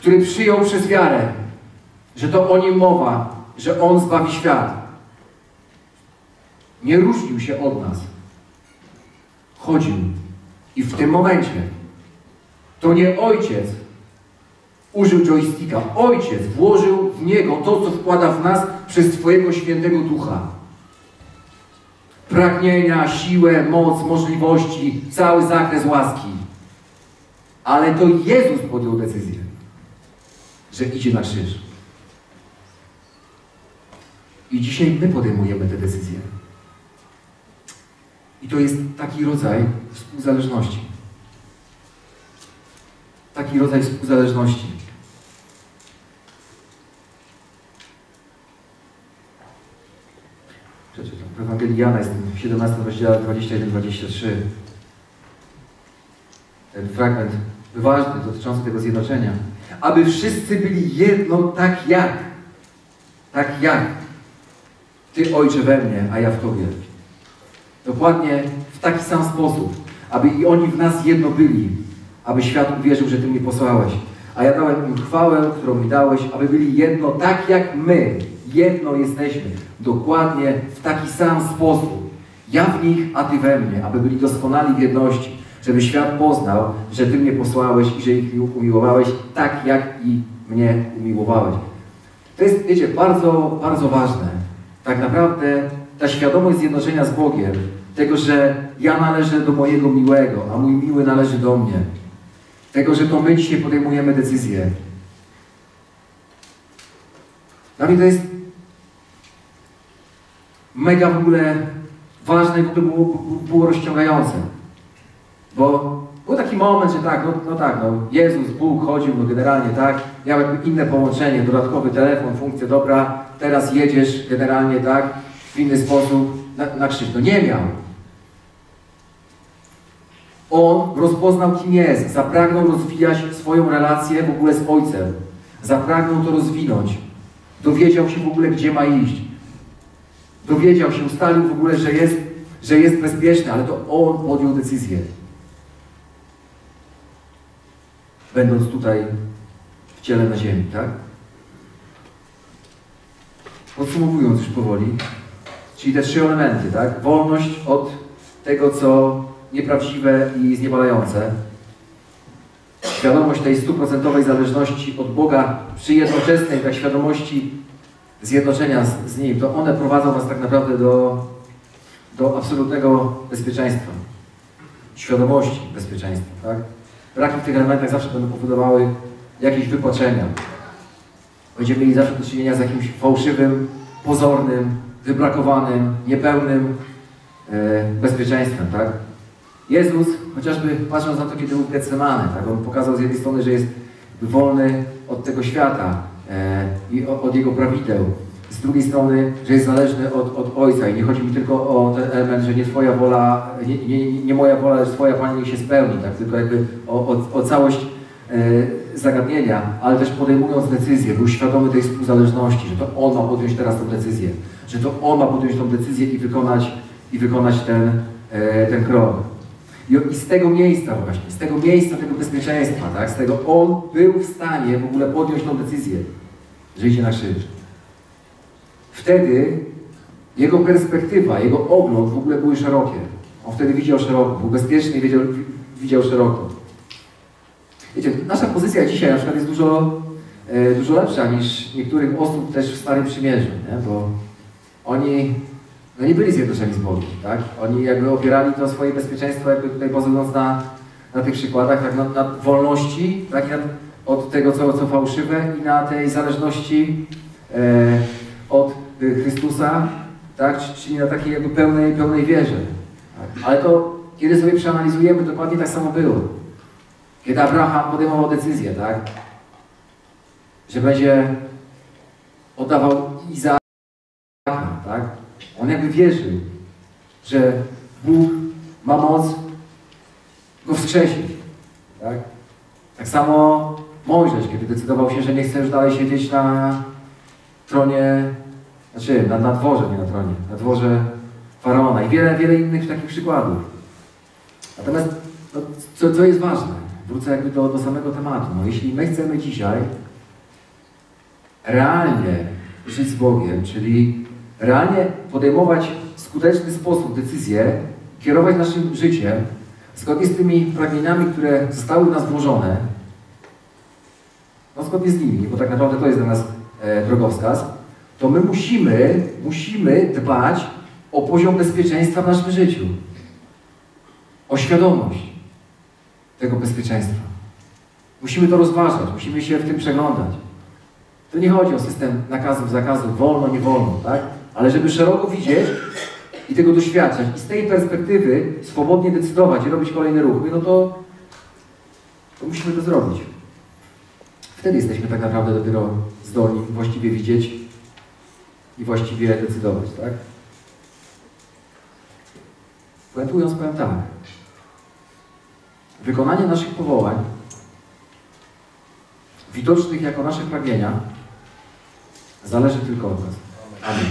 który przyjął przez wiarę, że to o nim mowa, że on zbawi świat. Nie różnił się od nas. Chodził. I w tym momencie to nie ojciec użył joysticka. Ojciec włożył w niego to, co wkłada w nas przez Twojego świętego ducha. Pragnienia, siłę, moc, możliwości, cały zakres łaski. Ale to Jezus podjął decyzję, że idzie na krzyż. I dzisiaj my podejmujemy te decyzje. I to jest taki rodzaj współzależności. Taki rodzaj współzależności. Przeczytam. W Ewangelii Jana jest w 17 rozdziale 21-23. Ten fragment ważny dotyczący tego zjednoczenia. Aby wszyscy byli jedno tak jak. Tak jak. Ty, Ojcze, we mnie, a ja w Tobie. Dokładnie w taki sam sposób, aby i oni w nas jedno byli, aby świat uwierzył, że Ty mnie posłałeś. A ja dałem im chwałę, którą mi dałeś, aby byli jedno tak jak my. Jedno jesteśmy. Dokładnie w taki sam sposób. Ja w nich, a Ty we mnie, aby byli doskonali w jedności, żeby świat poznał, że Ty mnie posłałeś i że ich umiłowałeś tak, jak i mnie umiłowałeś. To jest, wiecie, bardzo, bardzo ważne. Tak naprawdę ta świadomość zjednoczenia z Bogiem, tego, że ja należę do mojego miłego, a mój miły należy do mnie. Tego, że to my dzisiaj podejmujemy decyzję. Dla mnie to jest mega w ogóle ważne i w ogóle było, było rozciągające. Bo był taki moment, że tak, no, no tak, no, Jezus, Bóg chodził, no generalnie tak, miał jakby inne połączenie, dodatkowy telefon, funkcję, dobra, teraz jedziesz generalnie tak, w inny sposób na, na krzyż. No nie miał. On rozpoznał, kim jest, zapragnął rozwijać swoją relację w ogóle z Ojcem. Zapragnął to rozwinąć. Dowiedział się w ogóle, gdzie ma iść. Dowiedział się, ustalił w ogóle, że jest, że jest bezpieczny, ale to On podjął decyzję. Będąc tutaj w ciele na ziemi, tak? Podsumowując już powoli, czyli te trzy elementy, tak? Wolność od tego, co nieprawdziwe i zniewalające. Świadomość tej stuprocentowej zależności od Boga przy jednoczesnej tak świadomości zjednoczenia z, z Nim, to one prowadzą nas tak naprawdę do, do absolutnego bezpieczeństwa. Świadomości bezpieczeństwa, tak? Braki w tych elementach zawsze będą powodowały jakieś wypaczenia. Będziemy mieli zawsze do czynienia z jakimś fałszywym, pozornym, wybrakowanym, niepełnym e, bezpieczeństwem, tak? Jezus, chociażby patrząc na to, kiedy był w Getsemane, tak? On pokazał z jednej strony, że jest wolny od tego świata e, i od, od jego prawideł. Z drugiej strony, że jest zależny od, od Ojca i nie chodzi mi tylko o ten element, że nie Twoja wola, nie, nie, nie moja wola, lecz Twoja Pani niech się spełni, tak? Tylko jakby o, o, o całość e, zagadnienia, ale też podejmując decyzję, był świadomy tej współzależności, że to On ma podjąć teraz tę decyzję, że to On ma podjąć tę decyzję i wykonać, i wykonać ten, e, ten krok. I z tego miejsca właśnie, z tego miejsca tego bezpieczeństwa, tak, z tego On był w stanie w ogóle podjąć tą decyzję, że idzie na krzyż. Wtedy jego perspektywa, jego ogląd w ogóle były szerokie. On wtedy widział szeroko, był bezpieczny i widział szeroko. Wiecie, nasza pozycja dzisiaj na przykład jest dużo, e, dużo lepsza niż niektórych osób też w Starym Przymierzu, nie? bo oni no nie byli zjednoczeni z Bogiem, tak? Oni jakby opierali to swoje bezpieczeństwo, jakby tutaj bazując na, na tych przykładach, tak? na, na wolności, tak? Na, od tego, co, co fałszywe i na tej zależności e, od e, Chrystusa, tak? Czyli na takiej jakby pełnej, pełnej wierze. Ale to, kiedy sobie przeanalizujemy, dokładnie tak samo było. Kiedy Abraham podejmował decyzję, tak? Że będzie oddawał Izaaka, tak? On jakby wierzył, że Bóg ma moc go wskrzesić, tak? Tak samo Mojżesz, kiedy decydował się, że nie chce już dalej siedzieć na tronie, znaczy na, na dworze, nie na tronie, na dworze Faraona i wiele, wiele innych takich przykładów. Natomiast no, co, co jest ważne, wrócę jakby do, do samego tematu. No, jeśli my chcemy dzisiaj realnie żyć z Bogiem, czyli realnie podejmować w skuteczny sposób decyzje, kierować naszym życiem zgodnie z tymi pragnieniami, które zostały w nas włożone, no zgodnie z nimi, bo tak naprawdę to jest dla nas drogowskaz, to my musimy, musimy dbać o poziom bezpieczeństwa w naszym życiu. O świadomość tego bezpieczeństwa. Musimy to rozważać, musimy się w tym przeglądać. To nie chodzi o system nakazów, zakazów, wolno, nie wolno, tak? Ale żeby szeroko widzieć i tego doświadczać i z tej perspektywy swobodnie decydować i robić kolejne ruchy, no to, to musimy to zrobić. Wtedy jesteśmy tak naprawdę dopiero zdolni właściwie widzieć i właściwie decydować, tak? Puentując, powiem tak. Wykonanie naszych powołań, widocznych jako nasze pragnienia, zależy tylko od nas. Amen.